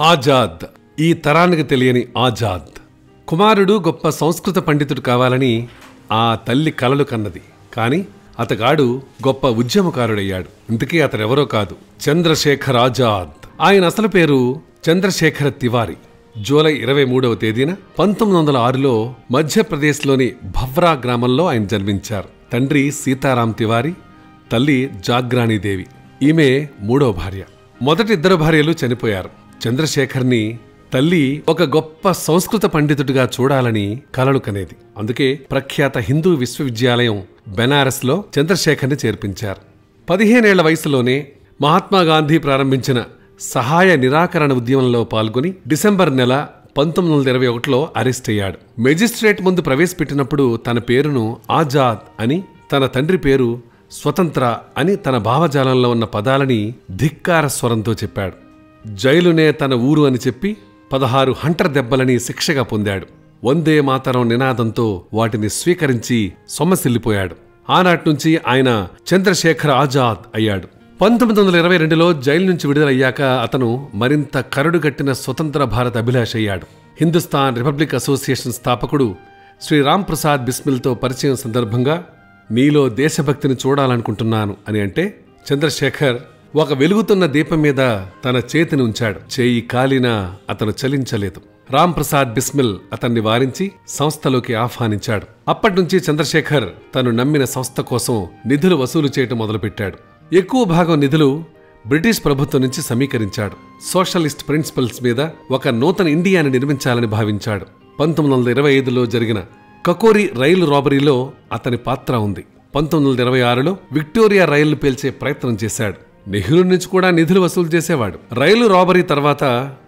ఆజాద్. ఈ తరానికి తెలియని ఆజాద్. కుమారుడు గొప్ప సంస్కృత పండితుడు కావాలని ఆ తల్లి కలలు కన్నది. కానీ అతగాడు గొప్ప ఉద్యమకారుడయ్యాడు. ఇంతకీ అతడెవరో కాదు. చంద్రశేఖర్ ఆజాద్. ఆయన అసలు పేరు చంద్రశేఖర తివారి. జూలై ఇరవై మూడవ తేదీన పంతొమ్మిది వందల ఆరులో మధ్యప్రదేశ్లోని భవ్రా గ్రామంలో ఆయన జన్మించారు. తండ్రి సీతారాం తివారి తల్లి జాగ్రాణీదేవి. ఈమె మూడవ భార్య. మొదటి ఇద్దరు భార్యలు చనిపోయారు. చంద్రశేఖర్ని తల్లి ఒక గొప్ప సంస్కృత పండితుడిగా చూడాలని కలలు కనేది. అందుకే ప్రఖ్యాత హిందూ విశ్వవిద్యాలయం బెనారస్లో చంద్రశేఖర్ని చేర్పించారు. పదిహేనేళ్ళ వయసులోనే మహాత్మాగాంధీ ప్రారంభించిన సహాయ నిరాకరణ ఉద్యమంలో పాల్గొని డిసెంబర్ నెల పంతొమ్మిది వందల ఇరవై ఒకటిలో అరెస్ట్ అయ్యాడు. మెజిస్ట్రేట్ ముందు ప్రవేశపెట్టినప్పుడు తన పేరును ఆజాద్ అని తన తండ్రి పేరు స్వతంత్ర అని తన భావజాలంలో ఉన్న పదాలని ధిక్కార స్వరంతో చెప్పాడు. జైలునే తన ఊరు అని చెప్పి పదహారు హంటర్ దెబ్బలని శిక్షగా పొందాడు. వందే మాతరం నినాదంతో వాటిని స్వీకరించి సొమ్మసిల్లిపోయాడు. ఆనాటి నుంచి ఆయన చంద్రశేఖర్ ఆజాద్ అయ్యాడు. పంతొమ్మిది వందల ఇరవై రెండులో జైలు నుంచి విడుదలయ్యాక అతను మరింత కరడుగట్టిన స్వతంత్ర భారత్ అభిలాష్ అయ్యాడు హిందుస్థాన్ రిపబ్లిక్ అసోసియేషన్ స్థాపకుడు శ్రీ రామ్ ప్రసాద్ బిస్మిల్తో పరిచయం సందర్భంగా నీలో దేశభక్తిని చూడాలనుకుంటున్నాను అని అంటే చంద్రశేఖర్ ఒక వెలుగుతున్న దీపం మీద తన చేతిని ఉంచాడు. చేయి కాలినా అతను చలించలేదు. రాంప్రసాద్ బిస్మిల్ అతన్ని వారించి సంస్థలోకి ఆహ్వానించాడు. అప్పటినుంచి చంద్రశేఖర్ తను నమ్మిన సంస్థ కోసం నిధులు వసూలు చేయటం మొదలుపెట్టాడు. ఎక్కువ భాగం నిధులు బ్రిటిష్ ప్రభుత్వం నుంచి సమీకరించాడు. సోషలిస్ట్ ప్రిన్సిపల్స్ మీద ఒక నూతన ఇండియాని నిర్మించాలని భావించాడు. పంతొమ్మిది వందల ఇరవై ఐదులో జరిగిన కకోరి రైలు రాబరీలో అతని పాత్ర ఉంది. పంతొమ్మిది వందల ఇరవై ఆరులో విక్టోరియా రైళ్ళు పేల్చే ప్రయత్నం చేశాడు. నెహ్రూ నుంచి కూడా నిధులు వసూలు చేసేవాడు. రైలు రాబరీ తర్వాత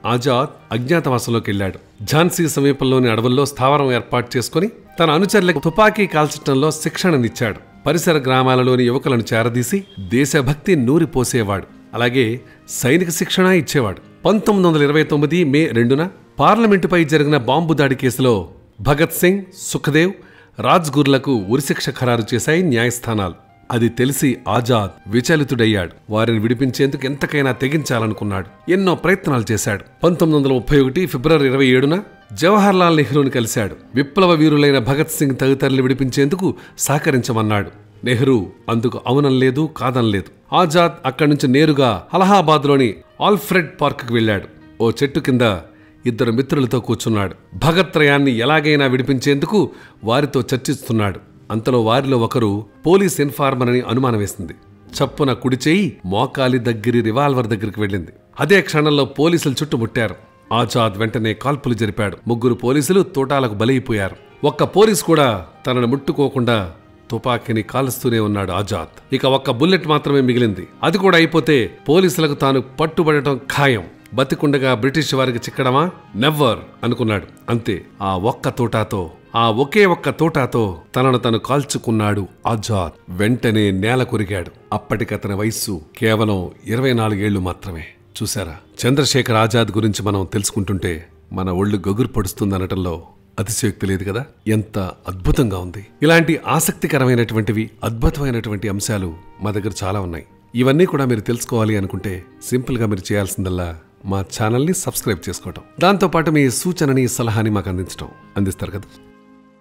ఆజాద్ అజ్ఞాతవాసంలోకి వెళ్ళాడు ఝాన్సీ సమీపంలోని అడవుల్లో స్థావరం ఏర్పాటు చేసుకుని తన అనుచరులకు తుపాకీ కాల్చడంలో శిక్షణనిచ్చాడు. పరిసర గ్రామాలలోని యువకులను చేరదీసి దేశభక్తి నూరిపోసేవాడు. అలాగే సైనిక శిక్షణ ఇచ్చేవాడు. పంతొమ్మిది వందల ఇరవై తొమ్మిది మే రెండున పార్లమెంటుపై జరిగిన బాంబు దాడి కేసులో భగత్ సింగ్ సుఖదేవ్ రాజ్గుర్లకు ఉరిశిక్ష ఖరారు చేశాయి న్యాయస్థానాలు. అది తెలిసి ఆజాద్ విచలితుడయ్యాడు. వారిని విడిపించేందుకు ఎంతకైనా తెగించాలనుకున్నాడు. ఎన్నో ప్రయత్నాలు చేశాడు. పంతొమ్మిది వందల ముప్పై ఒకటి ఫిబ్రవరి ఇరవై ఏడున జవహర్లాల్ నెహ్రూని కలిశాడు. విప్లవ వీరులైన భగత్ సింగ్ తదితరులు విడిపించేందుకు సహకరించమన్నాడు. నెహ్రూ అందుకు అవునం లేదు కాదం లేదు. ఆజాద్ అక్కడి నుంచి నేరుగా అలహాబాద్లోని ఆల్ఫ్రెడ్ పార్క్కి వెళ్ళాడు. ఓ చెట్టు కింద ఇద్దరు మిత్రులతో కూర్చున్నాడు. భగత్రయాన్ని ఎలాగైనా విడిపించేందుకు వారితో చర్చిస్తున్నాడు. అంతలో వారిలో ఒకరు పోలీస్ ఇన్ఫార్మర్ అని అనుమానం వేసింది. చప్పున కుడి చేయి మోకాలి దగ్గరి రివాల్వర్ దగ్గరికి వెళ్ళింది. అదే క్షణంలో పోలీసులు చుట్టుముట్టారు. ఆజాద్ వెంటనే కాల్పులు జరిపాడు. ముగ్గురు పోలీసులు తోటాలకు బలైపోయారు. ఒక్క పోలీస్ కూడా తనను ముట్టుకోకుండా తుపాకీని కాలుస్తూనే ఉన్నాడు ఆజాద్. ఇక ఒక్క బుల్లెట్ మాత్రమే మిగిలింది. అది కూడా అయిపోతే పోలీసులకు తాను పట్టుబడటం ఖాయం. బతికుండగా బ్రిటిష్ వారికి చిక్కడమా? నెవ్వర్ అనుకున్నాడు. అంతే. ఆ ఒక్క తోటాతో ఆ ఒకే ఒక్క తోటాతో తనను తను కాల్చుకున్నాడు ఆజాద్. వెంటనే నేల కొరిగాడు. అప్పటికతని వయస్సు కేవలం ఇరవై నాలుగేళ్ళు మాత్రమే. చూశారా? చంద్రశేఖర్ ఆజాద్ గురించి మనం తెలుసుకుంటుంటే మన ఒళ్ళు గగురు పడుస్తుందనటంలో అతిశయోక్తి లేదు కదా? ఎంత అద్భుతంగా ఉంది. ఇలాంటి ఆసక్తికరమైనటువంటివి అద్భుతమైనటువంటి అంశాలు మా దగ్గర చాలా ఉన్నాయి. ఇవన్నీ కూడా మీరు తెలుసుకోవాలి అనుకుంటే సింపుల్గా మీరు చేయాల్సిందల్లా మా ఛానల్ని సబ్స్క్రైబ్ చేసుకోవటం. దాంతోపాటు మీ సూచనని సలహాని మాకు అందించడం అందిస్తారు కదా?